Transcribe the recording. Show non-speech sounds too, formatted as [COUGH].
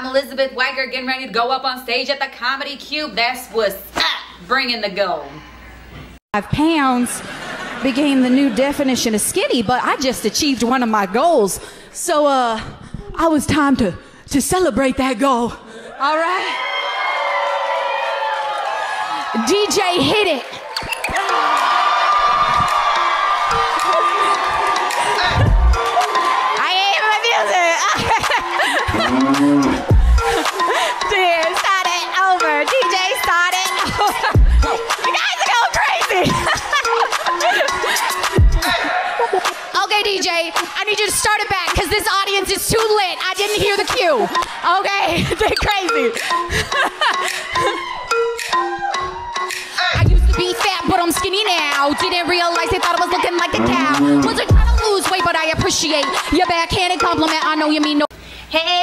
I'm Elisabeth Wykert, getting ready to go up on stage at the Comedy Cube. That's what's up. Bringing the gold. Five pounds became the new definition of skinny, but I just achieved one of my goals. So, uh, I was time to, to celebrate that goal. All right? DJ hit it. [LAUGHS] Dude, start over. DJ, start. [LAUGHS] You guys are going crazy. [LAUGHS] okay, DJ, I need you to start it back because this audience is too lit. I didn't hear the cue. Okay, they're crazy. I used to be fat, but I'm skinny now. Didn't realize they thought I was looking like a cow. Wasn't trying to lose weight, but I appreciate your backhanded compliment. I know you mean no. Hey,